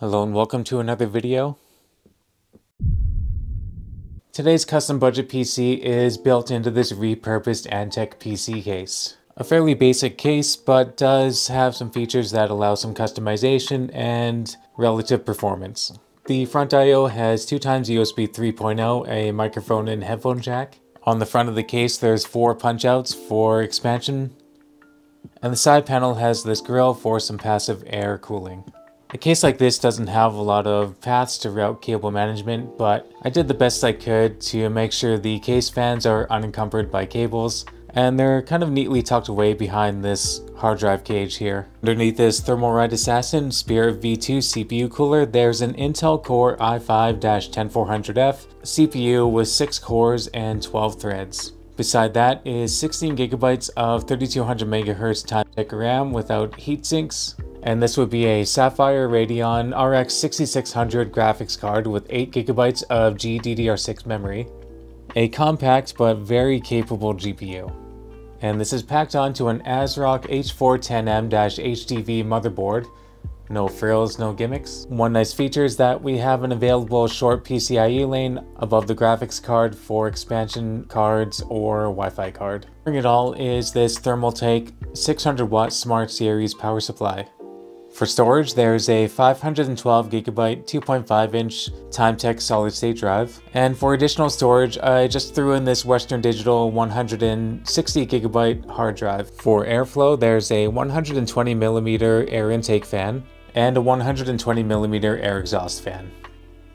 Hello and welcome to another video. Today's custom budget PC is built into this repurposed Antec PC case. A fairly basic case, but does have some features that allow some customization and relative performance. The front I.O. has 2 times USB 3.0, a microphone and headphone jack. On the front of the case there's 4 punch outs for expansion, and the side panel has this grill for some passive air cooling. A case like this doesn't have a lot of paths to route cable management, but I did the best I could to make sure the case fans are unencumbered by cables, and they're kind of neatly tucked away behind this hard drive cage here. Underneath this Thermalright Assassin Spirit V2 CPU cooler, there's an Intel Core i5-10400F CPU with 6 cores and 12 threads. Beside that is 16 gigabytes of 3200 MHz Timetec RAM without heat sinks, and this would be a Sapphire Radeon RX 6600 graphics card with 8GB of GDDR6 memory, a compact but very capable GPU. And this is packed onto an ASRock H410M-HDV motherboard. No frills, no gimmicks. One nice feature is that we have an available short PCIe lane above the graphics card for expansion cards or Wi-Fi card. Bring it all is this Thermaltake 600 watt Smart Series power supply. For storage, there's a 512GB 2.5-inch Timetec solid-state drive. And for additional storage, I just threw in this Western Digital 160GB hard drive. For airflow, there's a 120mm air intake fan and a 120mm air exhaust fan.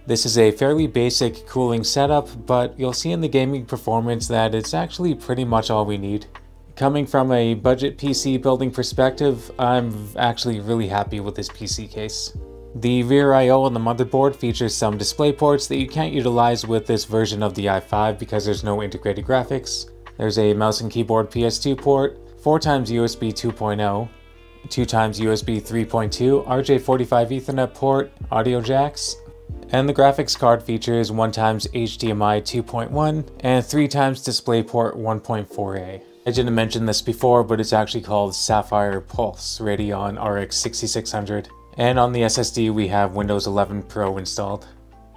This is a fairly basic cooling setup, but you'll see in the gaming performance that it's actually pretty much all we need. Coming from a budget PC building perspective, I'm actually really happy with this PC case. The rear I.O. on the motherboard features some display ports that you can't utilize with this version of the i5 because there's no integrated graphics. There's a mouse and keyboard PS2 port, 4x USB 2.0, 2x USB 3.2, RJ45 Ethernet port, audio jacks, and the graphics card features 1x HDMI 2.1 and 3x DisplayPort 1.4a. I didn't mention this before, but it's actually called Sapphire Pulse Radeon RX 6600. And on the SSD we have Windows 11 Pro installed.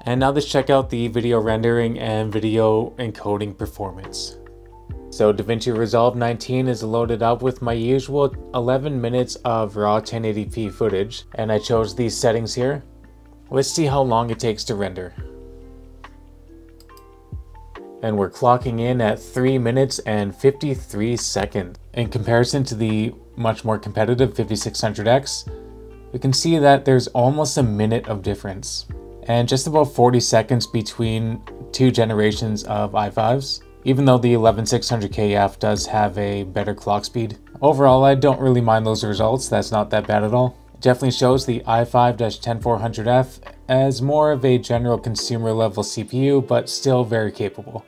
And now let's check out the video rendering and video encoding performance. So DaVinci Resolve 19 is loaded up with my usual 11 minutes of raw 1080p footage, and I chose these settings here. Let's see how long it takes to render and we're clocking in at 3 minutes and 53 seconds. In comparison to the much more competitive 5600X, we can see that there's almost a minute of difference, and just about 40 seconds between two generations of i5s, even though the 11600KF does have a better clock speed. Overall, I don't really mind those results, that's not that bad at all. It definitely shows the i5-10400F as more of a general consumer level CPU, but still very capable.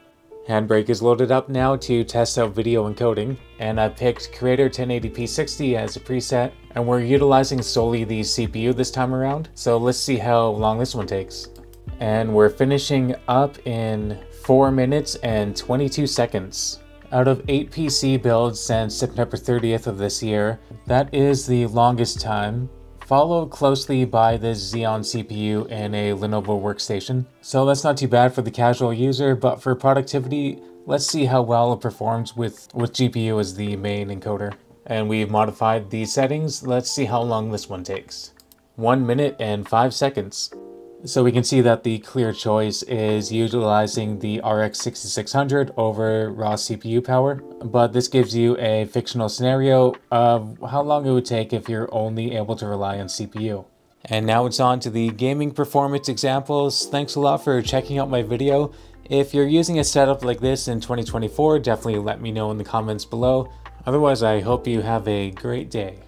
Handbrake is loaded up now to test out video encoding, and I picked Creator 1080p 60 as a preset, and we're utilizing solely the CPU this time around, so let's see how long this one takes. And we're finishing up in 4 minutes and 22 seconds. Out of 8 PC builds since September 30th of this year, that is the longest time followed closely by the Xeon CPU and a Lenovo workstation. So that's not too bad for the casual user, but for productivity, let's see how well it performs with, with GPU as the main encoder. And we've modified the settings, let's see how long this one takes. 1 minute and 5 seconds. So we can see that the clear choice is utilizing the RX 6600 over raw CPU power, but this gives you a fictional scenario of how long it would take if you're only able to rely on CPU. And now it's on to the gaming performance examples. Thanks a lot for checking out my video. If you're using a setup like this in 2024, definitely let me know in the comments below. Otherwise, I hope you have a great day.